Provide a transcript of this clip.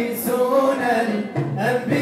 يسون الأنبياء